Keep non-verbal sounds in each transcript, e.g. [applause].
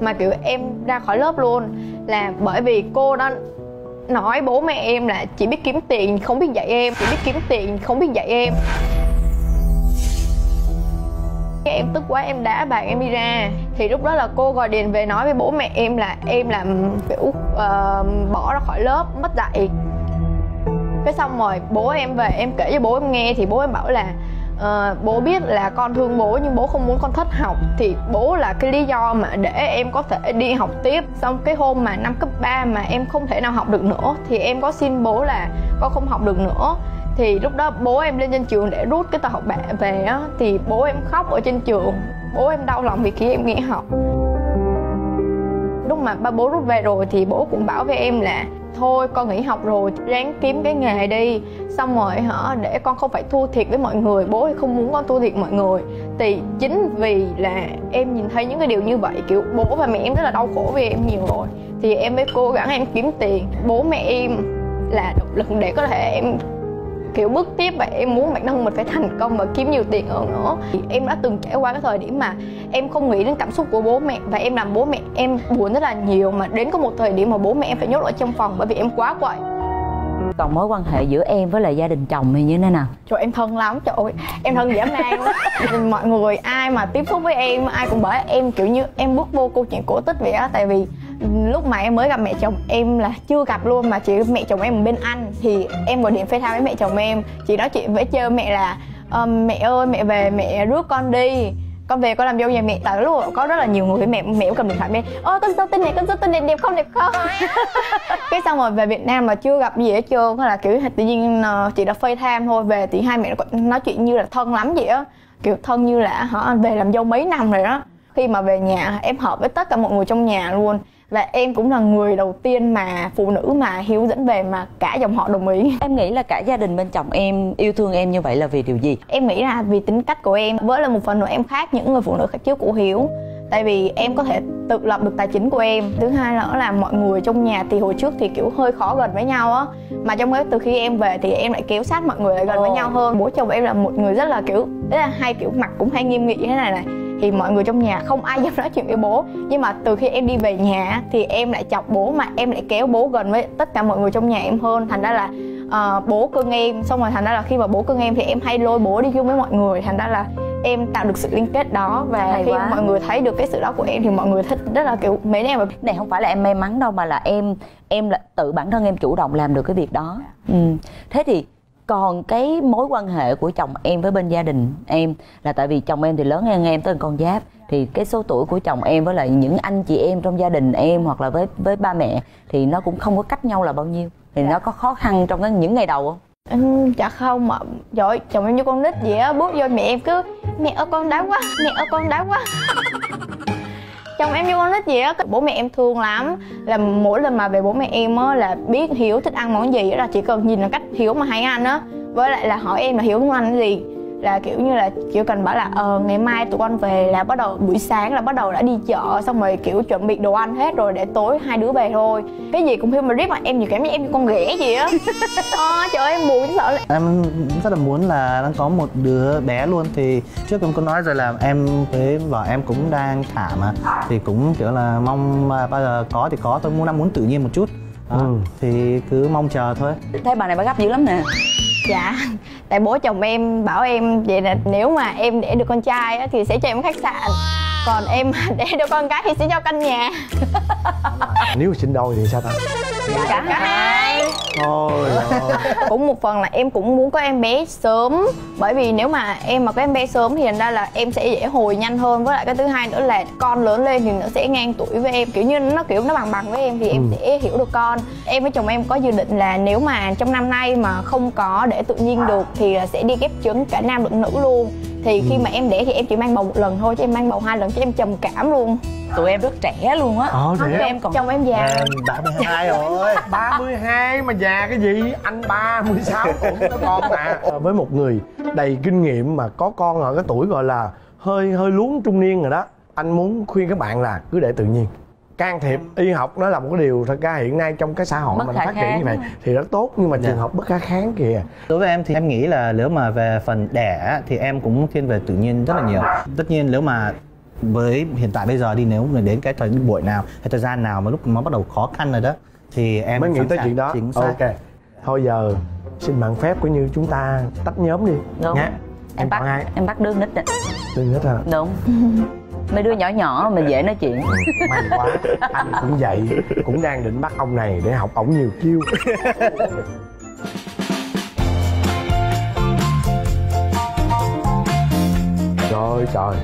mà kiểu em ra khỏi lớp luôn là bởi vì cô đó nói bố mẹ em là chỉ biết kiếm tiền không biết dạy em chỉ biết kiếm tiền không biết dạy em. Em tức quá em đá bạn em đi ra. Thì lúc đó là cô gọi điện về nói với bố mẹ em là em làm kiểu uh, bỏ ra khỏi lớp mất dạy. Cái xong rồi bố em về em kể cho bố em nghe thì bố em bảo là uh, bố biết là con thương bố nhưng bố không muốn con thất học. Thì bố là cái lý do mà để em có thể đi học tiếp. Xong cái hôm mà năm cấp 3 mà em không thể nào học được nữa thì em có xin bố là con không học được nữa. Thì lúc đó bố em lên trên trường để rút cái tờ học bạ về á. Thì bố em khóc ở trên trường. Bố em đau lòng vì khi em nghỉ học. Lúc mà ba bố rút về rồi thì bố cũng bảo với em là thôi, con nghỉ học rồi, ráng kiếm cái nghề đi. Xong rồi hả, để con không phải thua thiệt với mọi người, bố thì không muốn con thua thiệt mọi người. Thì chính vì là em nhìn thấy những cái điều như vậy, kiểu bố và mẹ em rất là đau khổ vì em nhiều rồi, thì em mới cố gắng em kiếm tiền. Bố mẹ em là động lực để có thể em kiểu bước tiếp và em muốn bản thân mình phải thành công và kiếm nhiều tiền hơn nữa. Thì em đã từng trải qua cái thời điểm mà em không nghĩ đến cảm xúc của bố mẹ và em làm bố mẹ em buồn rất là nhiều mà đến có một thời điểm mà bố mẹ em phải nhốt ở trong phòng bởi vì em quá quậy. Còn mối quan hệ giữa em với lại gia đình chồng thì như thế nào? Trời em thân lắm trời ơi em thân dã man [laughs] mọi người ai mà tiếp xúc với em ai cũng bởi em kiểu như em bước vô câu chuyện cổ tích vậy á tại vì lúc mà em mới gặp mẹ chồng em là chưa gặp luôn, mà chỉ mẹ chồng em bên anh. Thì em gọi điện FaceTime với mẹ chồng em. Chị nói chuyện với chơi mẹ là mẹ ơi, mẹ về, mẹ rước con đi. Con về, con làm dâu nhà mẹ. Tại lúc có rất là nhiều người mẹ mẹ cũng cầm điện thoại bên ôi con dâu tên này, con dâu tên này đẹp không đẹp không? [laughs] Cái xong rồi về Việt Nam mà chưa gặp gì hết trơn là kiểu tự nhiên ờ, chị đã phơi tham thôi, về thì hai mẹ nói chuyện như là thân lắm vậy á. Kiểu thân như là họ về làm dâu mấy năm rồi đó. Khi mà về nhà, em hợp với tất cả mọi người trong nhà luôn và em cũng là người đầu tiên mà phụ nữ mà hiếu dẫn về mà cả dòng họ đồng ý. Em nghĩ là cả gia đình bên chồng em yêu thương em như vậy là vì điều gì? Em nghĩ là vì tính cách của em với là một phần nữa em khác những người phụ nữ khác trước của hiếu. Tại vì em có thể tự lập được tài chính của em. Thứ hai nữa là mọi người trong nhà thì hồi trước thì kiểu hơi khó gần với nhau á. Mà trong cái từ khi em về thì em lại kéo sát mọi người lại gần với nhau hơn. Bố chồng em là một người rất là kiểu rất là hay kiểu mặt cũng hay nghiêm nghị như thế này này thì mọi người trong nhà không ai [laughs] dám nói chuyện với bố. Nhưng mà từ khi em đi về nhà thì em lại chọc bố mà em lại kéo bố gần với tất cả mọi người trong nhà em hơn. Thành ra là uh, bố cưng em. Xong rồi thành ra là khi mà bố cưng em thì em hay lôi bố đi chung với mọi người. Thành ra là em tạo được sự liên kết đó. Và Hay khi quá. mọi người thấy được cái sự đó của em thì mọi người thích rất là kiểu mến em. Này không phải là em may mắn đâu mà là em em là tự bản thân em chủ động làm được cái việc đó. Ừ. thế thì còn cái mối quan hệ của chồng em với bên gia đình em là tại vì chồng em thì lớn hơn em tới con giáp. Thì cái số tuổi của chồng em với lại những anh chị em trong gia đình em hoặc là với với ba mẹ thì nó cũng không có cách nhau là bao nhiêu. Thì nó có khó khăn trong cái những ngày đầu không? Ừ, dạ không mà trời chồng em như con nít vậy á bước vô mẹ em cứ mẹ ơi con đau quá mẹ ơi con đau quá. [laughs] chồng em vô con nít gì á bố mẹ em thương lắm. Là mỗi lần mà về bố mẹ em á, là biết hiếu thích ăn món gì là chỉ cần nhìn là cách hiếu mà hay ăn á. Với lại là hỏi em là hiếu muốn ăn cái gì là kiểu như là chỉ cần bảo là ờ ngày mai tụi con về là bắt đầu buổi sáng là bắt đầu đã đi chợ xong rồi kiểu chuẩn bị đồ ăn hết rồi để tối hai đứa về thôi. Cái gì cũng phim mà riết mà em nhiều cảm giác em như con ghẻ gì á. À, [laughs] trời ơi em buồn sợ là... em rất là muốn là đang có một đứa bé luôn. Thì trước em có nói rồi là em với vợ em cũng đang thả mà. Thì cũng kiểu là mong bao giờ có thì có tôi muốn đang muốn tự nhiên một chút. Đó, ừ. thì cứ mong chờ thôi. Thấy bà này bà gấp dữ lắm nè dạ. Tại bố chồng em bảo em vậy là nếu mà em để được con trai á, thì sẽ cho em khách sạn. Còn em để được con gái thì sẽ cho căn nhà. Nếu sinh đôi thì sao ta? Dạ, cả hai thôi [laughs] cũng một phần là em cũng muốn có em bé sớm. Bởi vì nếu mà em mà có em bé sớm thì thành ra là em sẽ dễ hồi nhanh hơn. Với lại cái thứ hai nữa là con lớn lên thì nó sẽ ngang tuổi với em. Kiểu như nó kiểu nó bằng bằng với em thì em ừ. sẽ hiểu được con. Em với chồng em có dự định là nếu mà trong năm nay mà không có để tự nhiên được thì là sẽ đi ghép trứng cả nam lẫn nữ luôn. Thì khi ừ. mà em đẻ thì em chỉ mang bầu một lần thôi chứ em mang bầu hai lần chứ em trầm cảm luôn. Tụi em rất trẻ luôn á. Ờ trẻ em còn chồng em già. Ba mươi hai rồi. Ba mươi hai mà già cái gì? Anh ba mươi sáu cũng có con [laughs] mà. Ờ, với một người đầy kinh nghiệm mà có con ở cái tuổi gọi là hơi hơi luống trung niên rồi đó anh muốn khuyên các bạn là cứ để tự nhiên. Can thiệp y học nó là một cái điều thật ra hiện nay trong cái xã hội mình phát triển như vậy thì rất tốt nhưng mà trường dạ. hợp bất khả kháng kìa. Đối với em thì em nghĩ là nếu mà về phần đẻ thì em cũng thiên về tự nhiên rất là nhiều. Tất nhiên nếu mà với hiện tại bây giờ đi nếu mà đến cái thời buổi nào hay thời gian nào mà lúc nó bắt đầu khó khăn rồi đó thì em mới nghĩ tới chuyện đó. Ok. Thôi giờ xin bạn phép của như chúng ta tách nhóm đi. Đúng. nhé em bắt ai? em bắt đứa nít nè. Đừng hết hả? Đúng. [laughs] Mấy đứa nhỏ nhỏ mà dễ nói chuyện. [laughs] May quá. Anh cũng vậy. Cũng đang định bắt ông này để học ổng nhiều chiêu. [laughs] Trời trời.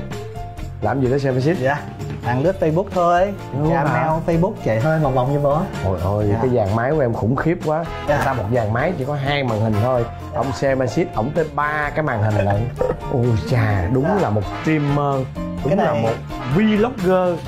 Làm gì đó xem xích dạ đang lướt facebook thôi. Cha mail facebook chạy hơi vòng vòng như bó Ôi ôi Dạ. cái dàn máy của em khủng khiếp quá. Dạ. Sao một dàn máy chỉ có hai màn hình thôi? Ông Semasit, ổng tới ba cái màn hình lận Ôi chà, đúng là một streamer Đúng Cái là này- một vlogger.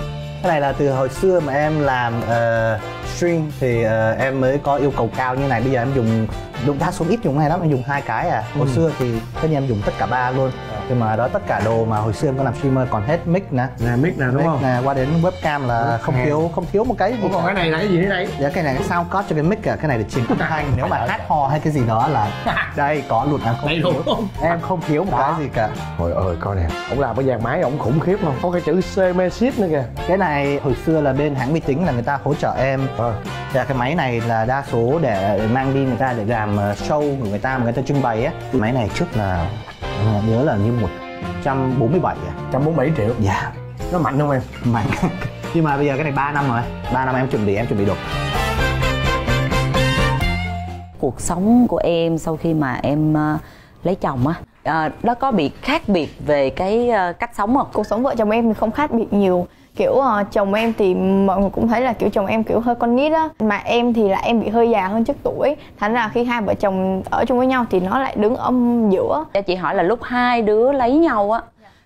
Cái này là từ hồi xưa mà em làm ờ, stream thì ờ, em mới có yêu cầu cao như này bây giờ em dùng dùng đa số ít dùng này lắm em dùng hai cái à hồi Ừ. xưa thì tất nhiên em dùng tất cả ba luôn nhưng mà đó tất cả đồ mà hồi xưa em có làm streamer còn hết mic nè Nè mic nè đúng mic không? nè qua đến webcam là không Hàng. thiếu không thiếu một cái gì Ủa còn cả. cái này là cái gì thế này? dạ cái này cái sound card cho cái mic à cái này để truyền âm thanh nếu mà hát hò hay cái gì đó là [laughs] đây có luôn à không Đây thiếu. không? em không thiếu một cái gì cả Trời ơi coi nè, ổng làm cái dàn máy ổng khủng khiếp không? Có cái chữ Semasit nữa kìa cái này hồi xưa là bên hãng vi tính là người ta hỗ trợ em Ờ, Dạ cái máy này là đa số để mang đi người ta để làm ờ, show của người ta mà người ta trưng bày á. Máy này trước là ờ, nhớ là như 147 à. 147 triệu Dạ, Nó mạnh không em? mạnh. [laughs] Nhưng mà bây giờ cái này 3 năm rồi. 3 năm em chuẩn bị em chuẩn bị được. cuộc sống của em sau khi mà em ờ, lấy chồng á ờ, nó có bị khác biệt về cái ờ, cách sống không? Cuộc sống vợ chồng em thì không khác biệt nhiều. Kiểu ờ, chồng em thì mọi người cũng thấy là kiểu chồng em kiểu hơi con nít á. Mà em thì là em bị hơi già hơn trước tuổi. Thành ra khi hai vợ chồng ở chung với nhau thì nó lại đứng âm giữa. Cho chị hỏi là lúc hai đứa lấy nhau á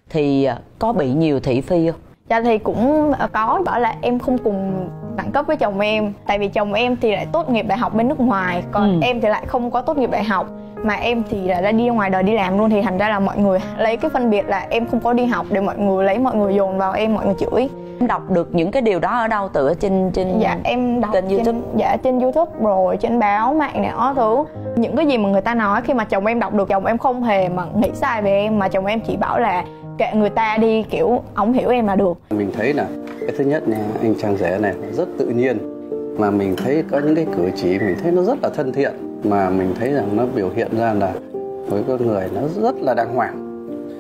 thì ờ, có bị nhiều thị phi không Dạ thì cũng có bảo là em không cùng đẳng cấp với chồng em Tại vì chồng em thì lại tốt nghiệp đại học bên nước ngoài Còn Ừ. em thì lại không có tốt nghiệp đại học Mà em thì là đã đi ngoài đời đi làm luôn Thì thành ra là mọi người lấy cái phân biệt là em không có đi học Để mọi người lấy mọi người dồn vào em mọi người chửi em đọc được những cái điều đó ở đâu từ ở trên trên Dạ em đọc kênh trên, YouTube. Dạ trên youtube rồi trên báo mạng này đó thứ Những cái gì mà người ta nói khi mà chồng em đọc được Chồng em không hề mà nghĩ sai về em Mà chồng em chỉ bảo là kệ người ta đi kiểu ổng hiểu em là được. Mình thấy là cái thứ nhất nha anh trang rể này rất tự nhiên. Mà mình thấy có những cái cử chỉ mình thấy nó rất là thân thiện. Mà mình thấy rằng nó biểu hiện ra là với con người nó rất là đàng hoàng.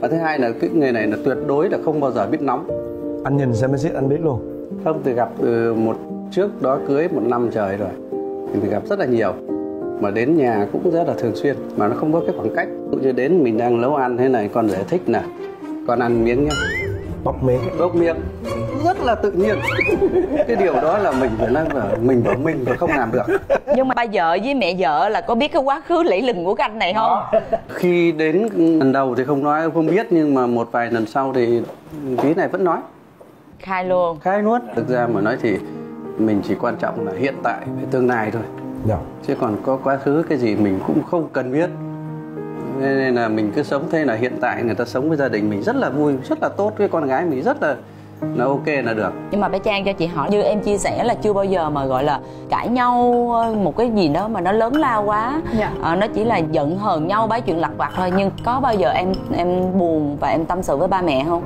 Và thứ hai là cái người này là tuyệt đối là không bao giờ biết nóng. Anh nhìn Semasit anh biết luôn. Không từ gặp từ một trước đó cưới một năm trời rồi mình gặp rất là nhiều. Mà đến nhà cũng rất là thường xuyên mà nó không có cái khoảng cách. Dụ như đến mình đang nấu ăn thế này con rể thích nè con ăn miếng nhá. Bóc miếng. Bốc miệng rất là tự nhiên. Cái điều đó là mình phải nói là mình của mình phải không làm được. Nhưng mà ba vợ với mẹ vợ là có biết cái quá khứ lẫy lừng của cái anh này không? Khi đến lần đầu thì không nói không biết nhưng mà một vài lần sau thì tí này vẫn nói. Khai luôn. Khai nuốt thực ra mà nói thì mình chỉ quan trọng là hiện tại với tương lai thôi. Dạ. Chứ còn có quá khứ cái gì mình cũng không cần biết nên là mình cứ sống thế là hiện tại người ta sống với gia đình mình rất là vui rất là tốt với con gái mình rất là là ok là được. Nhưng mà bé trang cho chị hỏi như em chia sẻ là chưa bao giờ mà gọi là cãi nhau ờ, một cái gì đó mà nó lớn lao quá. Dạ. Ờ, nó chỉ là giận hờn nhau bái chuyện lặt vặt thôi. Nhưng có bao giờ em em buồn và em tâm sự với ba mẹ không?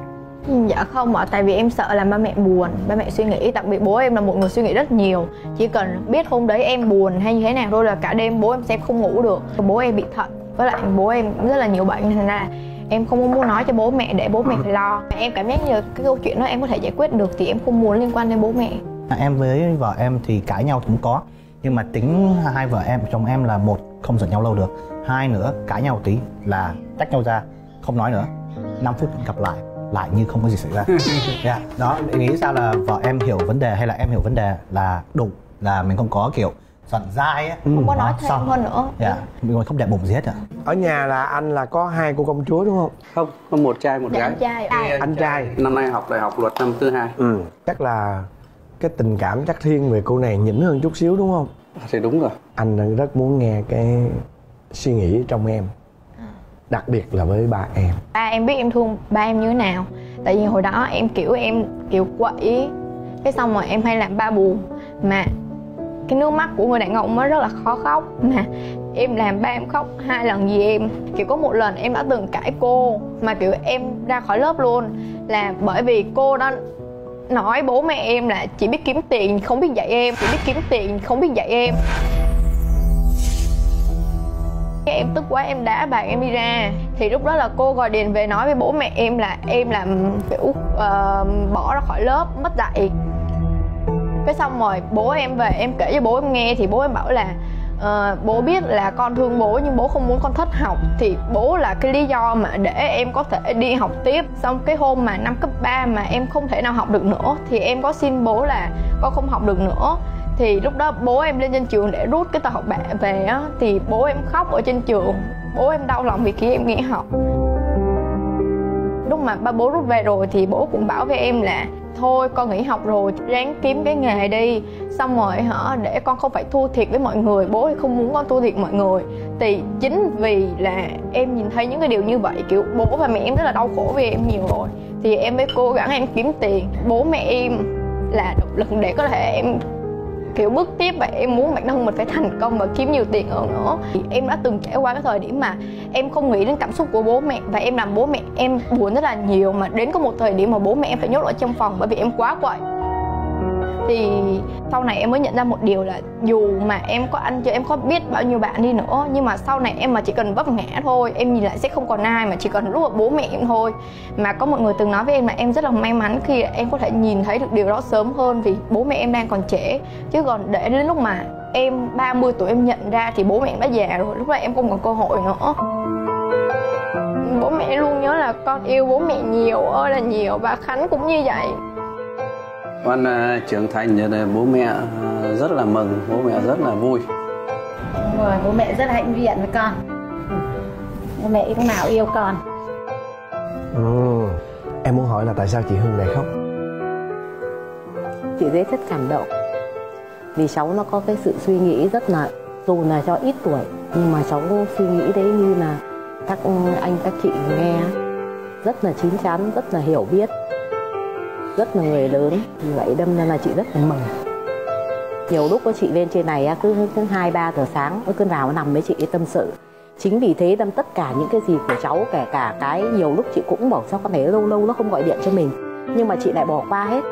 Dạ không ạ, tại vì em sợ làm ba mẹ buồn Ba mẹ suy nghĩ, đặc biệt bố em là một người suy nghĩ rất nhiều. Chỉ cần biết hôm đấy em buồn hay như thế nào thôi là cả đêm bố em sẽ không ngủ được. Bố em bị thận, với lại bố em cũng rất là nhiều bệnh Nên là em không muốn nói cho bố mẹ để bố mẹ phải lo. Em cảm giác như cái câu chuyện đó em có thể giải quyết được Thì em không muốn liên quan đến bố mẹ. À, Em với vợ em thì cãi nhau cũng có nhưng mà tính hai vợ em chồng em là một không giận nhau lâu được. Hai nữa cãi nhau tí là tách nhau ra không nói nữa. 5 phút gặp lại lại như không có gì xảy ra. Yeah. [laughs] đó em nghĩ sao là vợ em hiểu vấn đề hay là em hiểu vấn đề là đủ là mình không có kiểu giận dai á. Không có nói thêm xong. hơn nữa. Dạ. Mình không đẹp bụng gì hết ạ Ở nhà là anh là có hai cô công chúa đúng không? không có một trai một Dạ gái. anh trai ạ. Anh trai. năm nay học đại học luật năm thứ hai. Ừ. Chắc là cái tình cảm chắc thiên về cô này nhỉnh hơn chút xíu đúng không? thì đúng rồi. Anh rất muốn nghe cái suy nghĩ trong em. Đặc biệt là với ba em. Ba em biết em thương ba em như thế nào. Tại vì hồi đó em kiểu em kiểu quậy. Cái xong rồi em hay làm ba buồn. Mà cái nước mắt của người đàn ông nó rất là khó khóc. Mà em làm ba em khóc hai lần gì em. Kiểu có một lần em đã từng cãi cô mà kiểu em ra khỏi lớp luôn. Là bởi vì cô đó nói bố mẹ em là chỉ biết kiếm tiền không biết dạy em chỉ biết kiếm tiền không biết dạy em. Em tức quá em đá bạn em đi ra. Thì lúc đó là cô gọi điện về nói với bố mẹ em là em làm kiểu uh, bỏ ra khỏi lớp mất dạy cái xong rồi bố em về em kể cho bố em nghe thì bố em bảo là uh, bố biết là con thương bố nhưng bố không muốn con thất học. Thì bố là cái lý do mà để em có thể đi học tiếp. Xong cái hôm mà năm cấp 3 mà em không thể nào học được nữa thì em có xin bố là con không học được nữa. Thì lúc đó bố em lên trên trường để rút cái tờ học bạ về á thì bố em khóc ở trên trường. Bố em đau lòng vì khi em nghỉ học. Lúc mà ba bố rút về rồi thì bố cũng bảo với em là thôi, con nghỉ học rồi, ráng kiếm cái nghề đi. Xong rồi hả, để con không phải thua thiệt với mọi người, bố thì không muốn con thua thiệt mọi người. Thì chính vì là em nhìn thấy những cái điều như vậy, kiểu bố và mẹ em rất là đau khổ vì em nhiều rồi, thì em mới cố gắng em kiếm tiền. Bố mẹ em là động lực để có thể em kiểu bước tiếp và em muốn bản thân mình phải thành công và kiếm nhiều tiền hơn nữa. Thì em đã từng trải qua cái thời điểm mà em không nghĩ đến cảm xúc của bố mẹ và em làm bố mẹ em buồn rất là nhiều mà đến có một thời điểm mà bố mẹ em phải nhốt ở trong phòng bởi vì em quá quậy thì sau này em mới nhận ra một điều là dù mà em có ăn chưa, em có biết bao nhiêu bạn đi nữa, nhưng mà sau này em mà chỉ cần vấp ngã thôi, em nhìn lại sẽ không còn ai mà chỉ cần lúc bố mẹ em thôi. Mà có một người từng nói với em là em rất là may mắn khi em có thể nhìn thấy được điều đó sớm hơn vì bố mẹ em đang còn trẻ. Chứ còn để đến lúc mà em 30 tuổi em nhận ra thì bố mẹ em đã già rồi, lúc đó em không còn cơ hội nữa. Bố mẹ luôn nhớ là con yêu bố mẹ nhiều ơi là nhiều và khánh cũng như vậy con uh, trưởng thành cho nên bố mẹ uh, rất là mừng bố mẹ rất là vui. Đúng rồi bố mẹ rất hạnh diện với con. Bố mẹ lúc nào yêu con. Ừ. em muốn hỏi là tại sao chị hương lại khóc? Chị thấy rất cảm động. Vì cháu nó có cái sự suy nghĩ rất là dù là cho ít tuổi nhưng mà cháu suy nghĩ đấy như là các anh các chị nghe. Rất là chín chắn rất là hiểu biết rất là người lớn. Vậy đâm ra là chị rất là mừng. Nhiều lúc có chị lên trên này cứ cứ hai, ba giờ sáng cứ vào nằm với chị tâm sự. Chính vì thế đâm tất cả những cái gì của cháu, kể cả cái nhiều lúc chị cũng bảo sao con bé lâu lâu nó không gọi điện cho mình. Nhưng mà chị lại bỏ qua hết,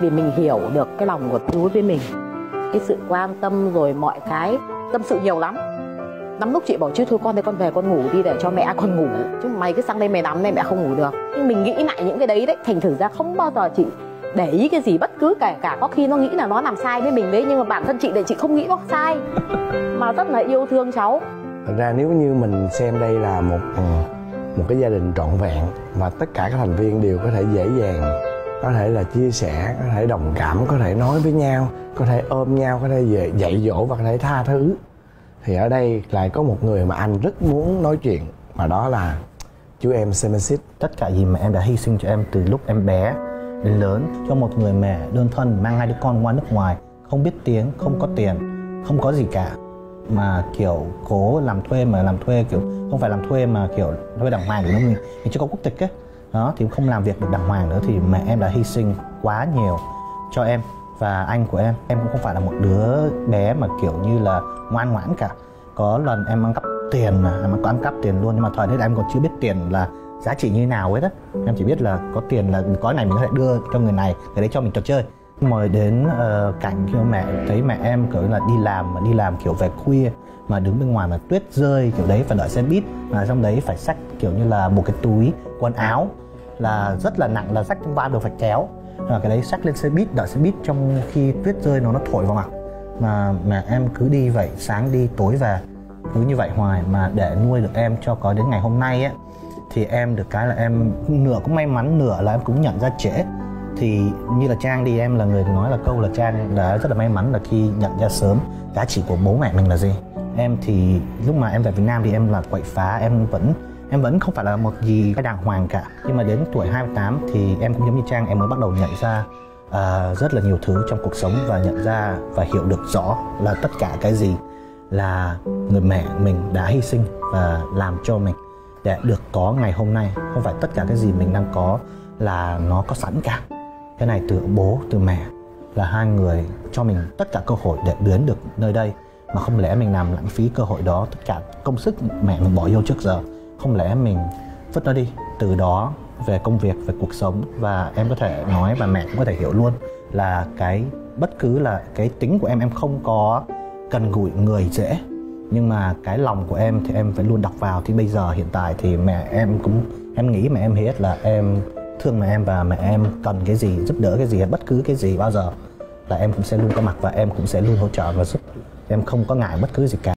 vì mình hiểu được cái lòng của chú với mình. Cái sự quan tâm rồi mọi cái, tâm sự nhiều lắm lắm lúc chị bảo chứ, thôi con đây con về con ngủ đi để cho mẹ con ngủ. Chứ mày cứ sang đây mày nắm đây mẹ không ngủ được. Nhưng mình nghĩ lại những cái đấy đấy, thành thử ra không bao giờ chị để ý cái gì bất cứ kể cả có khi nó nghĩ là nó làm sai với mình đấy, nhưng mà bản thân chị để chị không nghĩ nó sai, mà rất là yêu thương cháu. Thật ra nếu như mình xem đây là một ừ, một cái gia đình trọn vẹn và tất cả các thành viên đều có thể dễ dàng, có thể là chia sẻ, có thể đồng cảm, có thể nói với nhau, có thể ôm nhau, có thể dạy dỗ và có thể tha thứ thì ở đây lại có một người mà anh rất muốn nói chuyện, mà đó là chú em Semesis tất cả gì mà em đã hy sinh cho em từ lúc em bé đến lớn, cho một người mẹ đơn thân mang hai đứa con qua nước ngoài, không biết tiếng, không có tiền, không có gì cả, mà kiểu cố làm thuê mà làm thuê, kiểu không phải làm thuê mà kiểu thuê đàng hoàng của mình mình chưa có quốc tịch ấy. Đó, thì không làm việc được đàng hoàng nữa thì mẹ em đã hy sinh quá nhiều cho em và anh của em. Em cũng không phải là một đứa bé mà kiểu như là ngoan ngoãn cả. Có lần em ăn cắp tiền mà em có ăn cắp tiền luôn nhưng mà thời đấy là em còn chưa biết tiền là giá trị như nào hết á. Em chỉ biết là có tiền là có này mình có thể đưa cho người này người đấy cho mình trò chơi. Mời đến ờ, uh, cảnh khi mẹ thấy mẹ em kiểu là đi làm mà đi làm kiểu về khuya mà đứng bên ngoài mà tuyết rơi kiểu đấy phải đợi xe buýt mà trong đấy phải xách kiểu như là một cái túi quần áo là rất là nặng là xách trong ba đồ phải kéo là cái đấy xách lên xe buýt, đợi xe buýt trong khi tuyết rơi nó nó thổi vào mặt. Mà mà em cứ đi vậy, sáng đi, tối về, cứ như vậy hoài. Mà để nuôi được em cho có đến ngày hôm nay ấy thì em được cái là em nửa, cũng may mắn nửa là em cũng nhận ra trễ. Thì như là trang đi, em là người nói là câu là trang đã rất là may mắn là khi nhận ra sớm giá trị của bố mẹ mình là gì. Em thì lúc mà em về Việt Nam thì em là quậy phá, em vẫn em vẫn không phải là một gì cái đàng hoàng cả. Nhưng mà đến tuổi 28 thì em cũng giống như trang em mới bắt đầu nhận ra uh, rất là nhiều thứ trong cuộc sống và nhận ra và hiểu được rõ là tất cả cái gì là người mẹ mình đã hy sinh và làm cho mình. Để được có ngày hôm nay không phải tất cả cái gì mình đang có là nó có sẵn cả. Cái này từ bố từ mẹ là hai người cho mình tất cả cơ hội để đến được nơi đây. Mà không lẽ mình làm lãng phí cơ hội đó tất cả công sức mẹ mình bỏ vô trước giờ? Không lẽ mình vứt nó đi? Từ đó, về công việc, về cuộc sống, và em có thể nói và mẹ cũng có thể hiểu luôn là cái, bất cứ là cái tính của em em không có cần gũi người dễ. Nhưng mà cái lòng của em thì em phải luôn đọc vào. Thì bây giờ hiện tại thì mẹ em cũng, em nghĩ mẹ em hết là em thương mẹ em và mẹ em cần cái gì, giúp đỡ cái gì bất cứ cái gì bao giờ là em cũng sẽ luôn có mặt và em cũng sẽ luôn hỗ trợ và giúp. Em không có ngại bất cứ gì cả.